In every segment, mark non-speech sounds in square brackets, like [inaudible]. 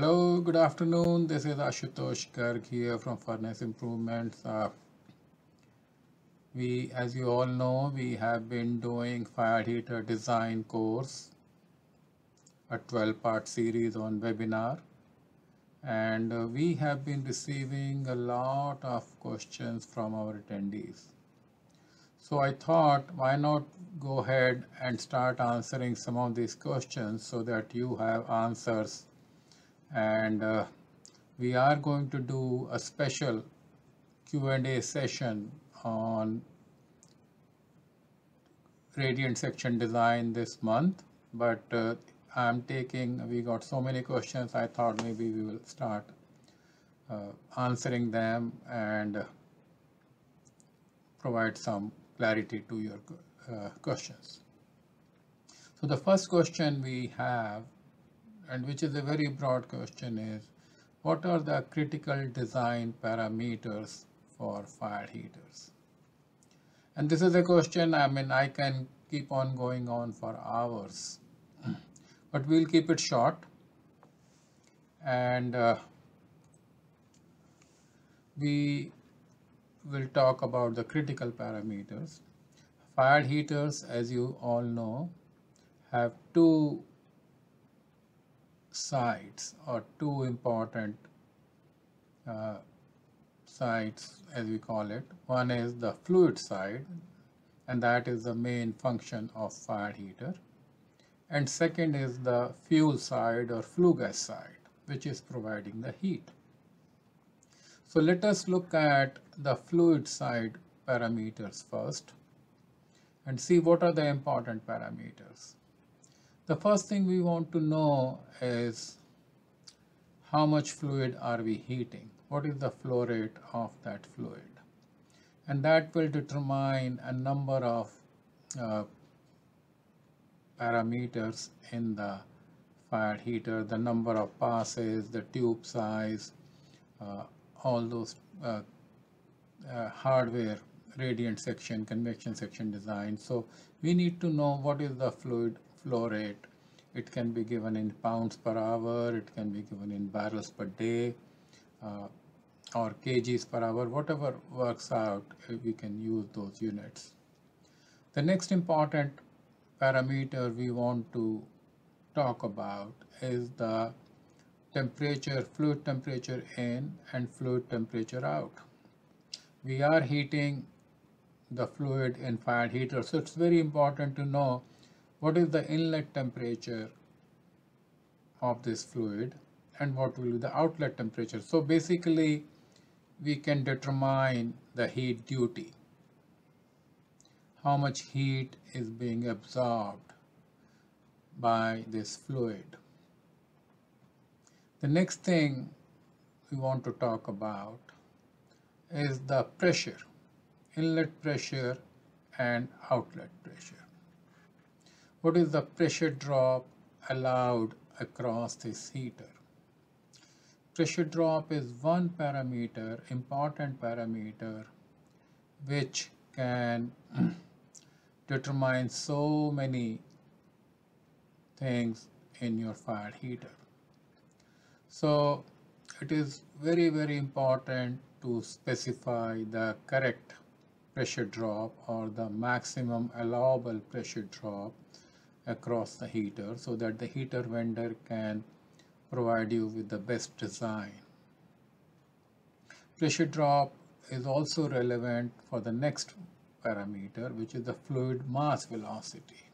Hello, good afternoon. This is Ashutosh Garg here from Furnace Improvements. Uh, we, as you all know, we have been doing fire heater design course, a 12 part series on webinar. And uh, we have been receiving a lot of questions from our attendees. So I thought, why not go ahead and start answering some of these questions so that you have answers and uh, we are going to do a special Q&A session on radiant section design this month but uh, I'm taking we got so many questions I thought maybe we will start uh, answering them and uh, provide some clarity to your uh, questions. So the first question we have and which is a very broad question is what are the critical design parameters for fire heaters? And this is a question, I mean, I can keep on going on for hours, [clears throat] but we'll keep it short. And uh, we will talk about the critical parameters. Fire heaters, as you all know, have two sides or two important uh, sides as we call it. One is the fluid side and that is the main function of fire heater. And second is the fuel side or flue gas side which is providing the heat. So let us look at the fluid side parameters first and see what are the important parameters. The first thing we want to know is how much fluid are we heating? What is the flow rate of that fluid? And that will determine a number of uh, parameters in the fire heater, the number of passes, the tube size, uh, all those uh, uh hardware, radiant section, convection section design. So we need to know what is the fluid flow rate. It can be given in pounds per hour, it can be given in barrels per day, uh, or kgs per hour, whatever works out, we can use those units. The next important parameter we want to talk about is the temperature, fluid temperature in and fluid temperature out. We are heating the fluid in fire heater, so it's very important to know what is the inlet temperature of this fluid and what will be the outlet temperature. So basically we can determine the heat duty. How much heat is being absorbed by this fluid. The next thing we want to talk about is the pressure, inlet pressure and outlet pressure. What is the pressure drop allowed across this heater? Pressure drop is one parameter, important parameter, which can [clears throat] determine so many things in your fire heater. So it is very, very important to specify the correct pressure drop or the maximum allowable pressure drop across the heater so that the heater vendor can provide you with the best design. Pressure drop is also relevant for the next parameter which is the fluid mass velocity.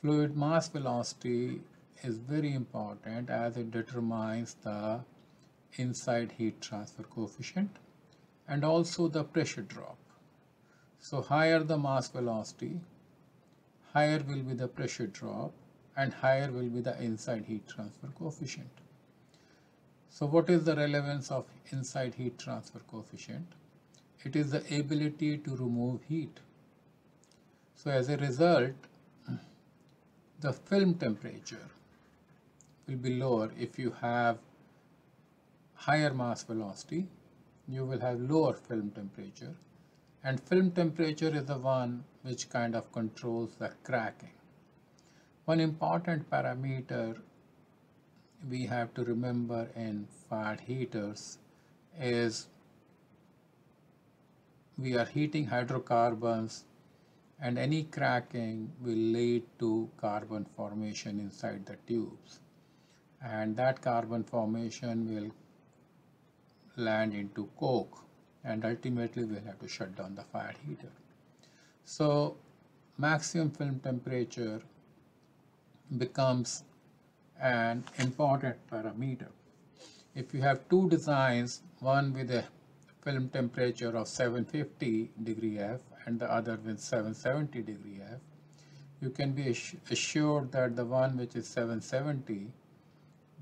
Fluid mass velocity is very important as it determines the inside heat transfer coefficient and also the pressure drop. So higher the mass velocity, higher will be the pressure drop and higher will be the inside heat transfer coefficient. So what is the relevance of inside heat transfer coefficient? It is the ability to remove heat. So as a result, [clears throat] the film temperature will be lower if you have higher mass velocity, you will have lower film temperature and film temperature is the one which kind of controls the cracking. One important parameter we have to remember in fired heaters is we are heating hydrocarbons and any cracking will lead to carbon formation inside the tubes and that carbon formation will land into coke and ultimately we'll have to shut down the fired heater. So maximum film temperature becomes an important parameter. If you have two designs, one with a film temperature of 750 degree F and the other with 770 degree F, you can be assured that the one which is 770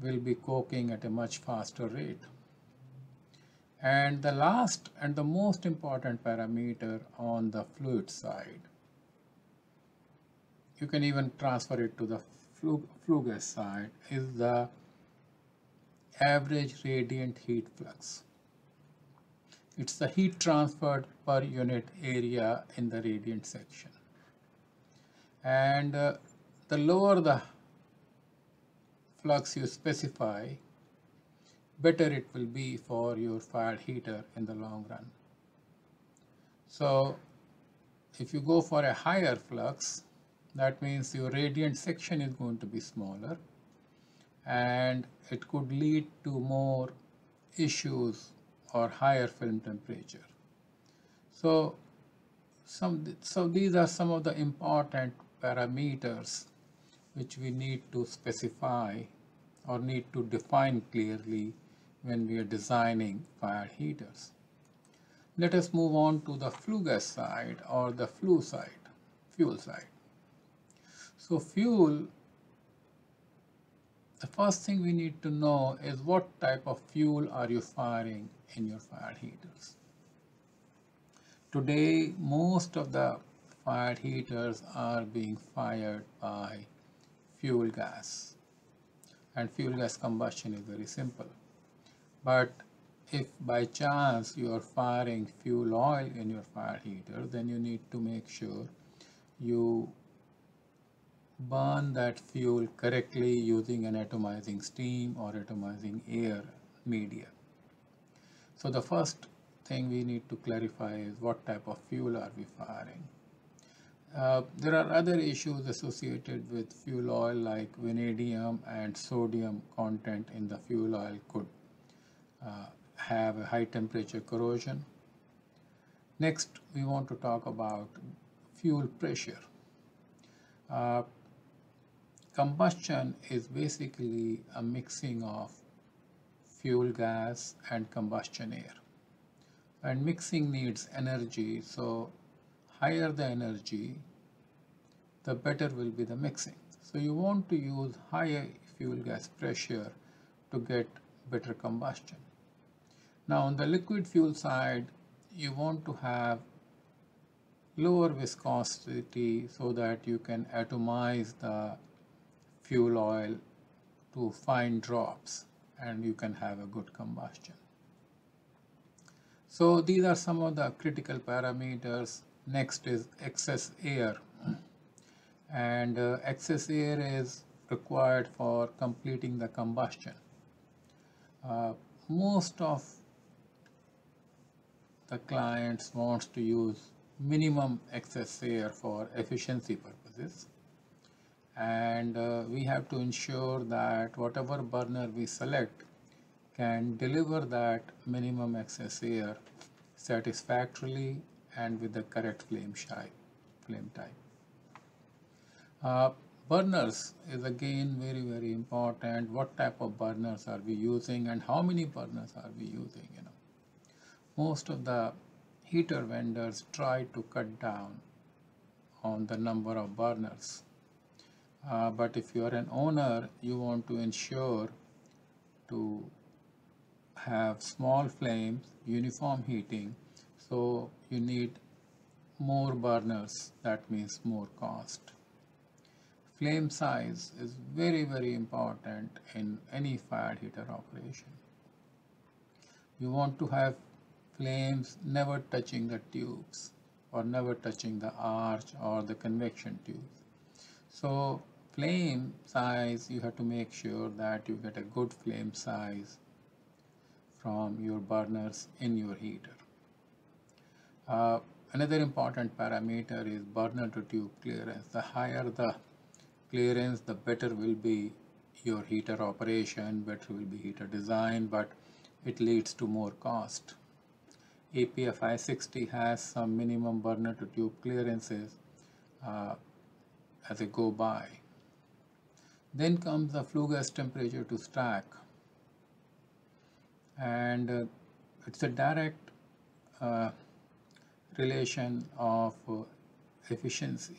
will be coking at a much faster rate. And the last and the most important parameter on the fluid side, you can even transfer it to the flue, gas side, is the average radiant heat flux. It's the heat transferred per unit area in the radiant section. And uh, the lower the flux you specify, better it will be for your fired heater in the long run. So if you go for a higher flux, that means your radiant section is going to be smaller and it could lead to more issues or higher film temperature. So, some, so these are some of the important parameters which we need to specify or need to define clearly when we are designing fire heaters. Let us move on to the flue gas side or the flue side, fuel side. So fuel the first thing we need to know is what type of fuel are you firing in your fire heaters. Today, most of the fire heaters are being fired by fuel gas. And fuel gas combustion is very simple. But if by chance you are firing fuel oil in your fire heater, then you need to make sure you burn that fuel correctly using an atomizing steam or atomizing air media. So the first thing we need to clarify is what type of fuel are we firing. Uh, there are other issues associated with fuel oil like vanadium and sodium content in the fuel oil could have a high temperature corrosion. Next, we want to talk about fuel pressure. Uh, Combustion is basically a mixing of fuel gas and combustion air. And mixing needs energy, so higher the energy, the better will be the mixing. So you want to use higher fuel gas pressure to get better combustion. Now on the liquid fuel side, you want to have lower viscosity so that you can atomize the fuel oil to fine drops and you can have a good combustion. So these are some of the critical parameters. Next is excess air and uh, excess air is required for completing the combustion. Uh, most of the clients wants to use minimum excess air for efficiency purposes. And uh, we have to ensure that whatever burner we select can deliver that minimum excess air satisfactorily and with the correct flame, shy, flame type. Uh, burners is again very very important. What type of burners are we using and how many burners are we using you know most of the heater vendors try to cut down on the number of burners. Uh, but if you are an owner you want to ensure to have small flames uniform heating so you need more burners. That means more cost. Flame size is very very important in any fire heater operation. You want to have flames never touching the tubes or never touching the arch or the convection tubes so flame size, you have to make sure that you get a good flame size from your burners in your heater. Uh, another important parameter is burner to tube clearance. The higher the clearance, the better will be your heater operation, better will be heater design, but it leads to more cost. API 560 has some minimum burner to tube clearances uh, as a go by. Then comes the flue gas temperature to stack and uh, it's a direct uh, relation of uh, efficiency.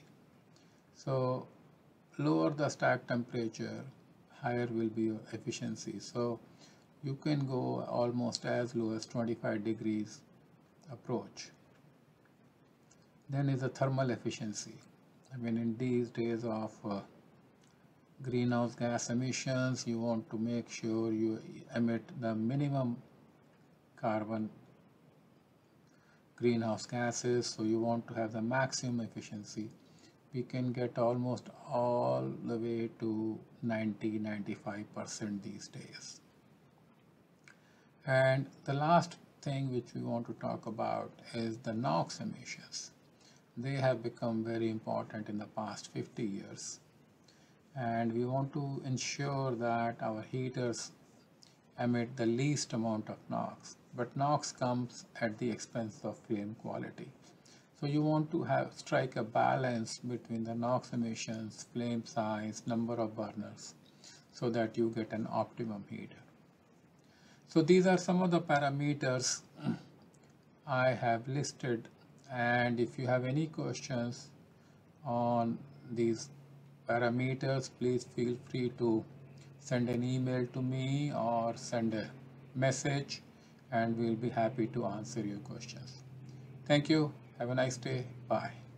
So lower the stack temperature, higher will be your efficiency. So you can go almost as low as 25 degrees approach. Then is the thermal efficiency. I mean in these days of uh, greenhouse gas emissions you want to make sure you emit the minimum carbon greenhouse gases so you want to have the maximum efficiency we can get almost all the way to 90 95 percent these days and the last thing which we want to talk about is the NOx emissions. They have become very important in the past 50 years. And we want to ensure that our heaters emit the least amount of NOx but NOx comes at the expense of flame quality. So you want to have strike a balance between the NOx emissions flame size number of burners so that you get an optimum heater so these are some of the parameters I have listed and if you have any questions on these parameters please feel free to send an email to me or send a message and we'll be happy to answer your questions. Thank you. Have a nice day. Bye.